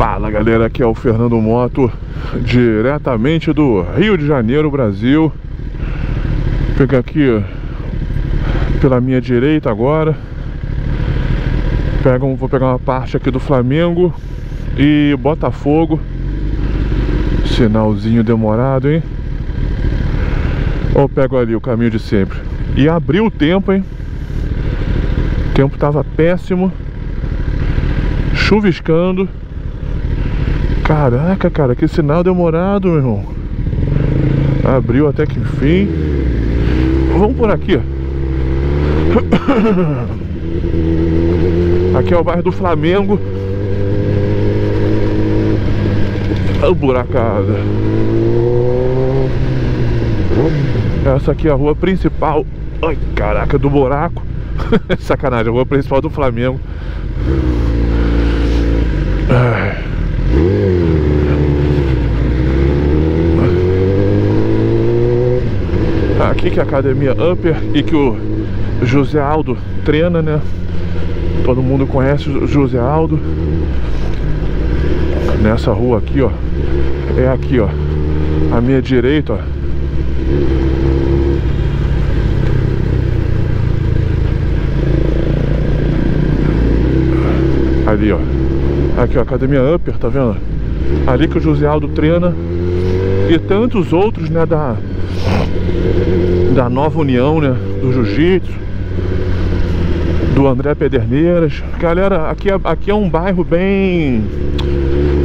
Fala galera, aqui é o Fernando Moto, diretamente do Rio de Janeiro, Brasil. Pegar aqui pela minha direita agora. Pega um, vou pegar uma parte aqui do Flamengo e Botafogo. Sinalzinho demorado, hein? Ou pego ali o caminho de sempre. E abriu o tempo, hein? O tempo tava péssimo. Chuviscando. Caraca, cara, que sinal demorado, meu irmão. Abriu até que enfim. Vamos por aqui. Aqui é o bairro do Flamengo. A buracada. Essa aqui é a rua principal. Ai, caraca, do buraco. Sacanagem, a rua principal do Flamengo. Ai. Aqui que é a academia Upper e que o José Aldo treina, né? Todo mundo conhece o José Aldo. Nessa rua aqui, ó. É aqui, ó. A minha direita, ó. Ali, ó. Aqui, ó, Academia Upper, tá vendo? Ali que o José Aldo treina. E tantos outros, né, da... Da Nova União, né? Do Jiu-Jitsu. Do André Pederneiras. Galera, aqui é, aqui é um bairro bem...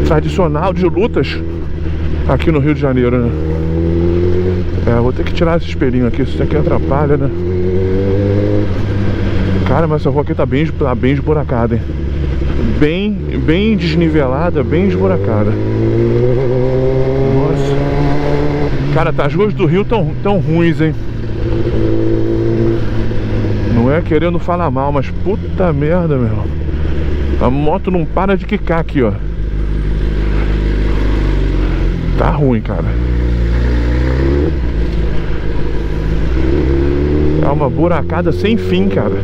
Tradicional de lutas. Aqui no Rio de Janeiro, né? É, vou ter que tirar esse espelhinho aqui, isso aqui atrapalha, né? Cara, mas essa rua aqui tá bem, tá bem esburacada, hein? Bem, bem desnivelada, bem esburacada. Nossa. Cara, tá, as ruas do Rio tão, tão ruins, hein? Não é querendo falar mal, mas puta merda, meu. A moto não para de quicar aqui, ó. Tá ruim, cara. É uma buracada sem fim, cara.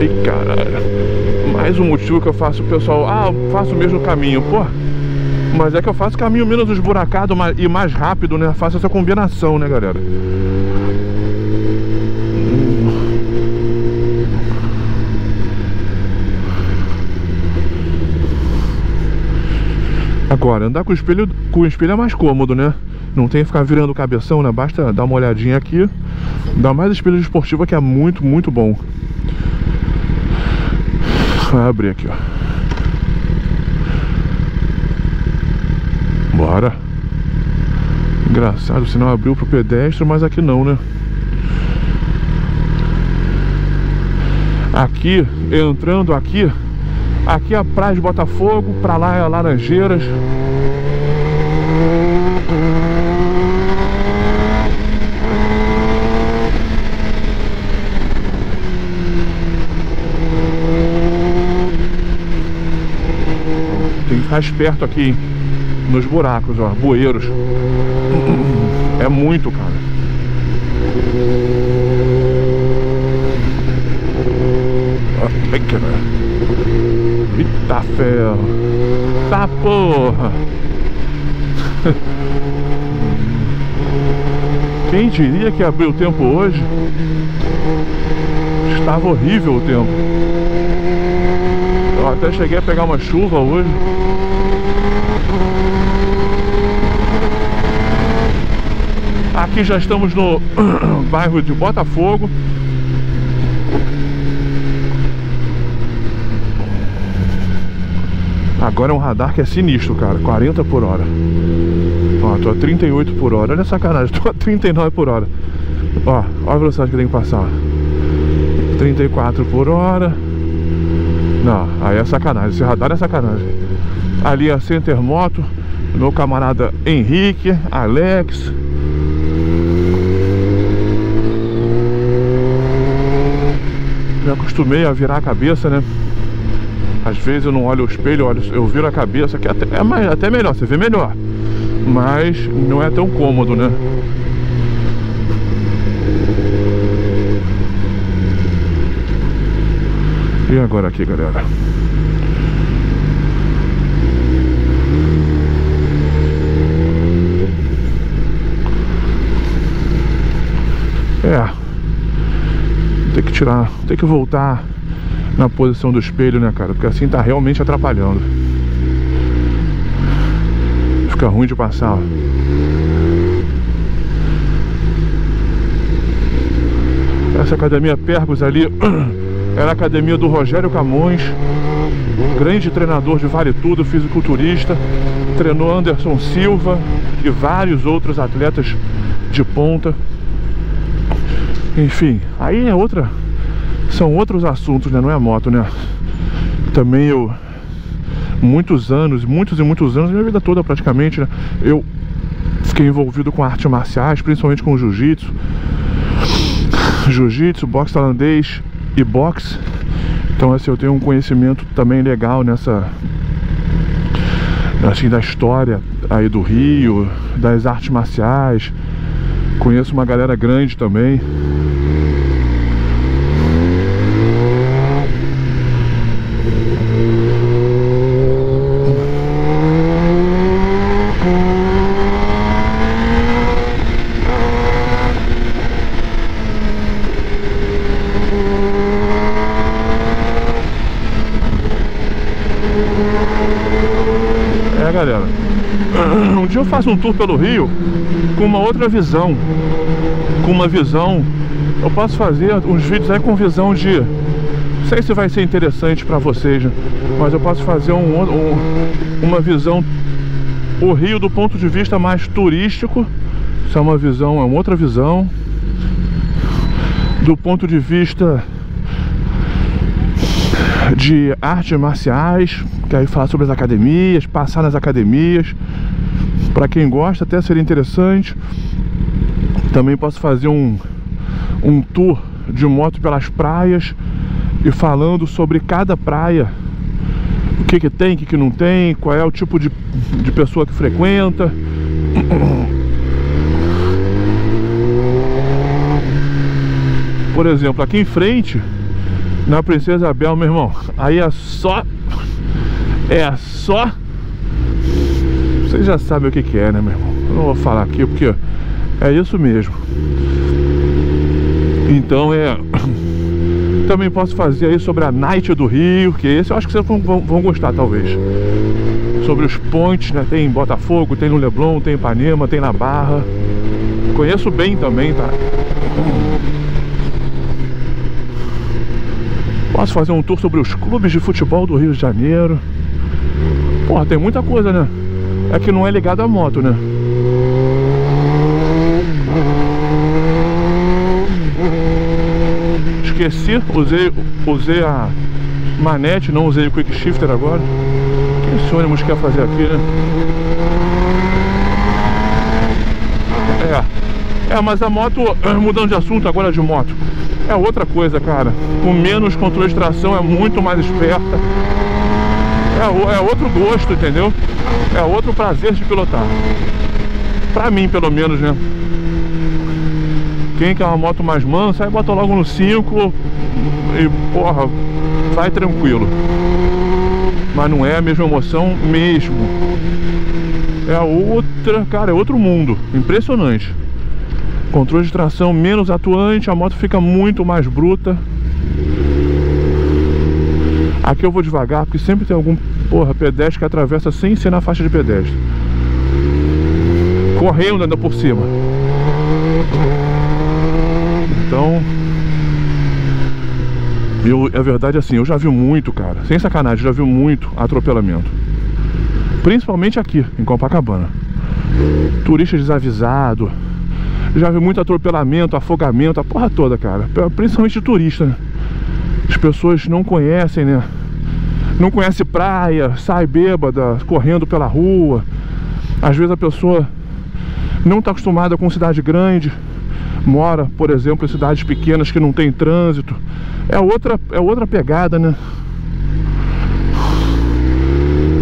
E caralho. Mais um motivo que eu faço o pessoal. Ah, faço o mesmo caminho. Pô. Mas é que eu faço caminho menos esburacado e mais rápido, né? Faço essa combinação, né, galera? Agora, andar com o espelho, com o espelho é mais cômodo, né? Não tem que ficar virando o cabeção, né? Basta dar uma olhadinha aqui. Dá mais espelho de esportiva que é muito, muito bom. Vai abrir aqui, ó. Bora. Engraçado, o sinal abriu pro pedestre, mas aqui não, né? Aqui, entrando aqui, aqui é a Praia de Botafogo, pra lá é Laranjeiras. Tem que ficar esperto aqui, hein? Nos buracos, ó, bueiros. É muito, cara. Cara. Eita ferro. Tá porra. Quem diria que abriu o tempo hoje? Estava horrível o tempo. Eu até cheguei a pegar uma chuva hoje. Aqui já estamos no bairro de Botafogo. Agora é um radar que é sinistro, cara. 40 por hora. Ó, tô a 38 por hora. Olha a sacanagem, tô a 39 por hora. Ó, olha a velocidade que tem que passar. 34 por hora. Não, aí é sacanagem. Esse radar é sacanagem. Ali é a Center Moto. Meu camarada Henrique, Alex. Me acostumei a virar a cabeça, né? Às vezes eu não olho o espelho, eu, olho, eu viro a cabeça, que até, é mais, até melhor, você vê melhor. Mas não é tão cômodo, né? E agora aqui, galera? É. Tem que tirar, tem que voltar na posição do espelho, né, cara? Porque assim tá realmente atrapalhando. Fica ruim de passar, ó. Essa academia Pergos ali era a academia do Rogério Camões, grande treinador de vale tudo, fisiculturista, treinou Anderson Silva e vários outros atletas de ponta. Enfim, aí é outra. São outros assuntos, né? Não é moto, né? Também eu. Muitos anos, muitos e muitos anos, minha vida toda praticamente, né? Eu fiquei envolvido com artes marciais, principalmente com jiu-jitsu. Jiu-jitsu, boxe tailandês e boxe. Então assim, eu tenho um conhecimento também legal nessa assim da história aí do Rio, das artes marciais. Conheço uma galera grande também. galera Um dia eu faço um tour pelo Rio Com uma outra visão Com uma visão Eu posso fazer uns vídeos aí com visão de Não sei se vai ser interessante pra vocês? Mas eu posso fazer um, um, uma visão O Rio do ponto de vista mais turístico Isso é uma visão, é uma outra visão Do ponto de vista de artes marciais, que aí fala sobre as academias, passar nas academias. Para quem gosta, até seria interessante. Também posso fazer um, um tour de moto pelas praias e falando sobre cada praia. O que, que tem, o que, que não tem, qual é o tipo de, de pessoa que frequenta. Por exemplo, aqui em frente na Princesa Isabel, meu irmão. Aí é só. É só. Vocês já sabem o que, que é, né, meu irmão? Eu não vou falar aqui porque é isso mesmo. Então é. Também posso fazer aí sobre a Night do Rio, que esse eu acho que vocês vão, vão, vão gostar, talvez. Sobre os pontes, né? Tem em Botafogo, tem no Leblon, tem em Ipanema, tem na Barra. Conheço bem também, tá? Posso fazer um tour sobre os clubes de futebol do Rio de Janeiro. Porra, tem muita coisa, né? É que não é ligado à moto, né? Esqueci, usei, usei a manete, não usei o quick shifter agora. O que esse ônibus quer fazer aqui, né? É, é, mas a moto, mudando de assunto agora de moto é outra coisa, cara. Com menos controle de tração, é muito mais esperta. É, é outro gosto, entendeu? É outro prazer de pilotar. Pra mim, pelo menos, né? Quem quer uma moto mais mansa, aí bota logo no 5 e, porra, vai tranquilo. Mas não é a mesma emoção mesmo. É outra, cara, é outro mundo. Impressionante. Controle de tração menos atuante, a moto fica muito mais bruta. Aqui eu vou devagar, porque sempre tem algum, porra, pedestre que atravessa sem ser na faixa de pedestre. Correndo ainda por cima. Então... Eu, é verdade assim, eu já vi muito, cara. Sem sacanagem, já vi muito atropelamento. Principalmente aqui, em Copacabana. Turista desavisado já vi muito atropelamento, afogamento, a porra toda, cara. Principalmente de turista, né? As pessoas não conhecem, né? Não conhece praia, sai bêbada, correndo pela rua. Às vezes a pessoa não está acostumada com cidade grande, mora, por exemplo, em cidades pequenas que não tem trânsito. É outra, é outra pegada, né?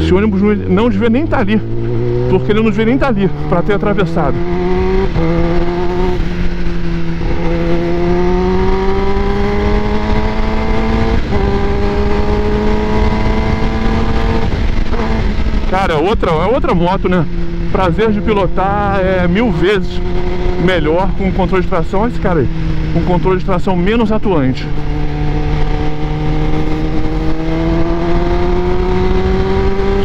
Esse ônibus não devia nem estar tá ali, porque ele não devia nem estar tá ali para ter atravessado. Outra, moto, né? Prazer de pilotar é mil vezes melhor com controle de tração. Olha esse cara aí, com controle de tração menos atuante.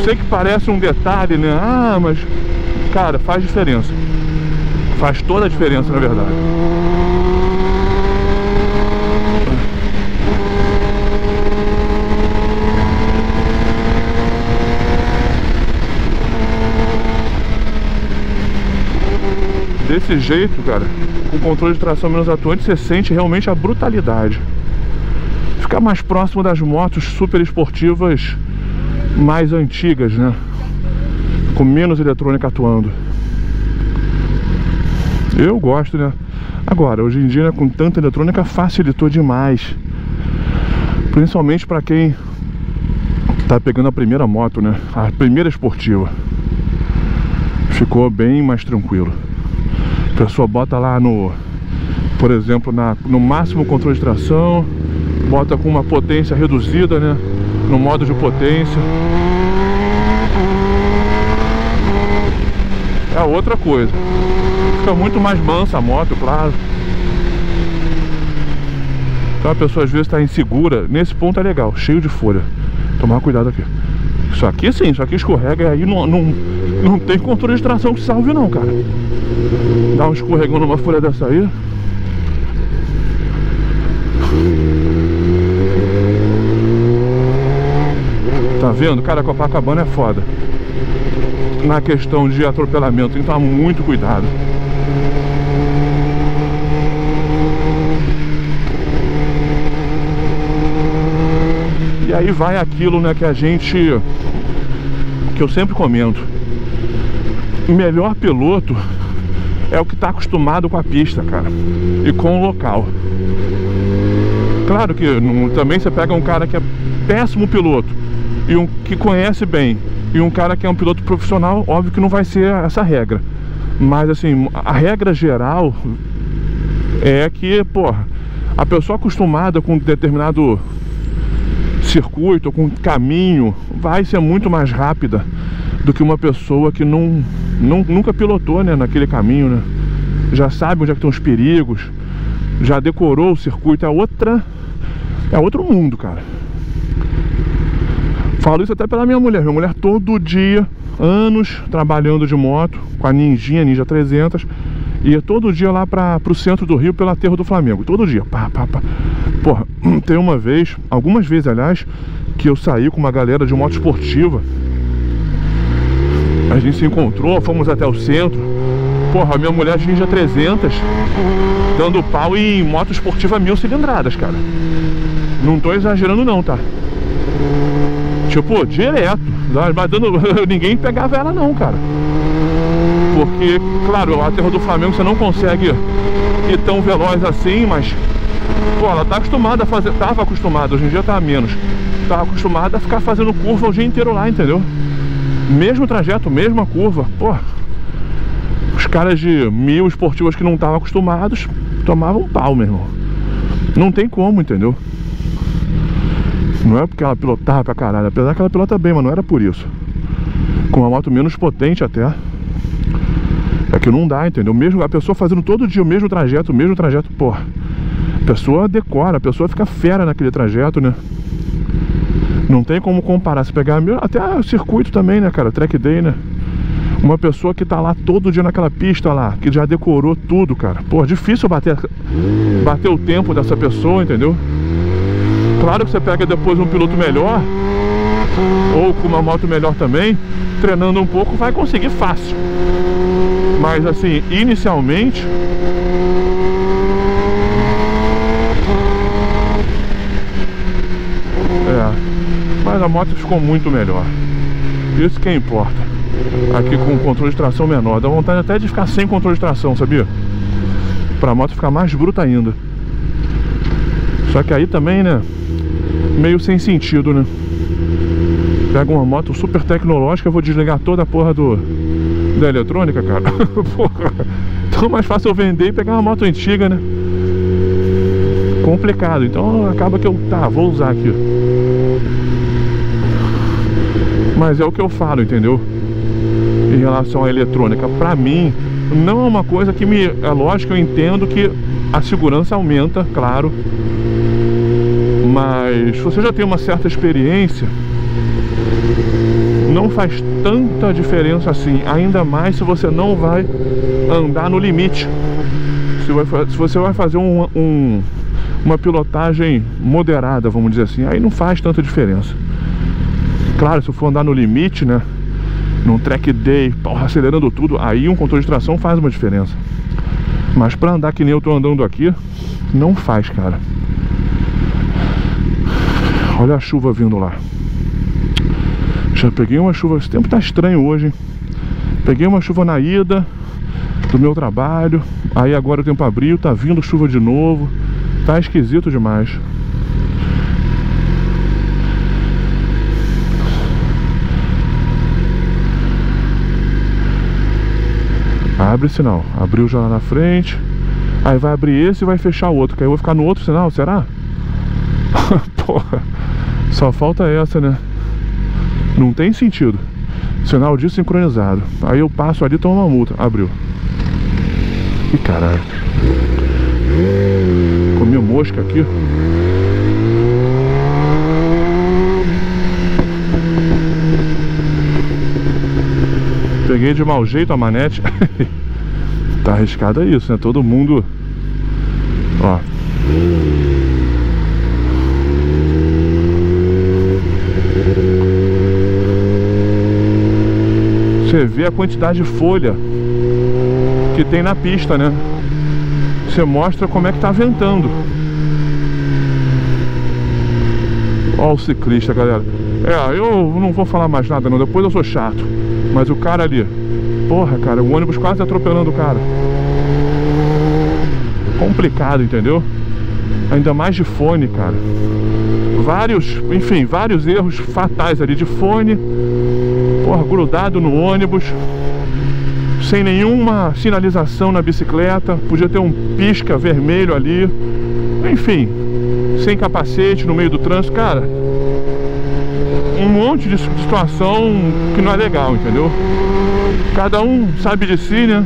Sei que parece um detalhe, né? Ah, mas, cara, faz diferença. Faz toda a diferença, na verdade. Desse jeito, cara, com controle de tração menos atuante, você sente realmente a brutalidade. Ficar mais próximo das motos super esportivas mais antigas, né? Com menos eletrônica atuando. Eu gosto, né? Agora, hoje em dia, né, com tanta eletrônica, facilitou demais. Principalmente para quem tá pegando a primeira moto, né? A primeira esportiva. Ficou bem mais tranquilo. A pessoa bota lá no, por exemplo, na, no máximo controle de tração, bota com uma potência reduzida, né? No modo de potência. É outra coisa. Fica muito mais mansa a moto, claro. Então a pessoa às vezes está insegura. Nesse ponto é legal, cheio de folha. Tomar cuidado aqui. Isso aqui sim, isso aqui escorrega e aí não, não, não tem controle de tração que salve não, cara. Dá um escorregão numa folha dessa aí. Tá vendo? Cara, Copacabana é foda. Na questão de atropelamento, tem que tomar muito cuidado. Aí vai aquilo, né, que a gente que eu sempre comento. O melhor piloto é o que está acostumado com a pista, cara, e com o local. Claro que também você pega um cara que é péssimo piloto e um que conhece bem e um cara que é um piloto profissional, óbvio que não vai ser essa regra. Mas assim, a regra geral é que, porra, a pessoa acostumada com determinado circuito, com caminho, vai ser muito mais rápida do que uma pessoa que não, não nunca pilotou né, naquele caminho, né? Já sabe onde é estão os perigos, já decorou o circuito, é outra. É outro mundo, cara. Falo isso até pela minha mulher. Minha mulher todo dia, anos trabalhando de moto, com a Ninjinha, Ninja 300, ia todo dia lá para pro centro do Rio pelo aterro do Flamengo. Todo dia, pá, pá, pá. Porra, tem uma vez, algumas vezes aliás, que eu saí com uma galera de moto esportiva a gente se encontrou, fomos até o centro. Porra, minha mulher Ninja 300 dando pau em moto esportiva mil cilindradas, cara. Não tô exagerando não, tá? Tipo, direto. Mas dando... ninguém pegava ela não, cara. Porque, claro, a terra do Flamengo você não consegue ir tão veloz assim, mas... Pô, ela tá acostumada a fazer... Tava acostumada, hoje em dia tá menos. Tava acostumada a ficar fazendo curva o dia inteiro lá, entendeu? Mesmo trajeto, mesma curva, pô. Os caras de mil esportivos que não estavam acostumados tomavam pau, meu irmão. Não tem como, entendeu? Não é porque ela pilotava pra caralho, apesar que ela pilota bem, mas não era por isso. Com uma moto menos potente até. É que não dá, entendeu? Mesmo a pessoa fazendo todo dia o mesmo trajeto, o mesmo trajeto, porra. A pessoa decora, a pessoa fica fera naquele trajeto, né? Não tem como comparar. Se pegar até o circuito também, né, cara? Track day, né? Uma pessoa que tá lá todo dia naquela pista lá, que já decorou tudo, cara. Pô, difícil bater, bater o tempo dessa pessoa, entendeu? Claro que você pega depois um piloto melhor, ou com uma moto melhor também, treinando um pouco, vai conseguir fácil. Mas assim, inicialmente, mas a moto ficou muito melhor. Isso que importa. Aqui com controle de tração menor. Dá vontade até de ficar sem controle de tração, sabia? Pra moto ficar mais bruta ainda. Só que aí também, né? Meio sem sentido, né? Pega uma moto super tecnológica, eu vou desligar toda a porra do, da eletrônica, cara. porra. Então é mais fácil eu vender e pegar uma moto antiga, né? Complicado. Então acaba que eu, tá, vou usar aqui. Mas é o que eu falo, entendeu? em relação à eletrônica. Para mim, não é uma coisa que me... É lógico, eu entendo que a segurança aumenta, claro. Mas você já tem uma certa experiência, não faz tanta diferença assim. Ainda mais se você não vai andar no limite. Se, você vai fazer um, um, uma pilotagem moderada, vamos dizer assim, aí não faz tanta diferença. Claro, se for andar no limite, né? Num track day, porra, acelerando tudo, aí um controle de tração faz uma diferença. Mas pra andar que nem eu tô andando aqui, não faz, cara. Olha a chuva vindo lá. Já peguei uma chuva, esse tempo tá estranho hoje, hein? Peguei uma chuva na ida do meu trabalho, aí agora o tempo abriu, tá vindo chuva de novo, tá esquisito demais. Abre sinal. Abriu já lá na frente. Aí vai abrir esse e vai fechar o outro. Que aí eu vou ficar no outro sinal, será? Porra. Só falta essa, né? Não tem sentido. Sinal desincronizado. Aí eu passo ali e tomo uma multa. Abriu. Que caralho. Comi mosca aqui. Peguei de mau jeito a manete. tá arriscado é isso, né? Todo mundo... Ó. Você vê a quantidade de folha que tem na pista, né? Você mostra como é que tá ventando. Ó o ciclista, galera. É, eu não vou falar mais nada não, depois eu sou chato. Mas o cara ali, porra, cara, o ônibus quase atropelando o cara. Complicado, entendeu? Ainda mais de fone, cara. Vários, enfim, vários erros fatais ali de fone. Porra, grudado no ônibus. Sem nenhuma sinalização na bicicleta. Podia ter um pisca vermelho ali. Enfim, sem capacete no meio do trânsito. Cara, um monte de situação que não é legal, entendeu? Cada um sabe de si, né?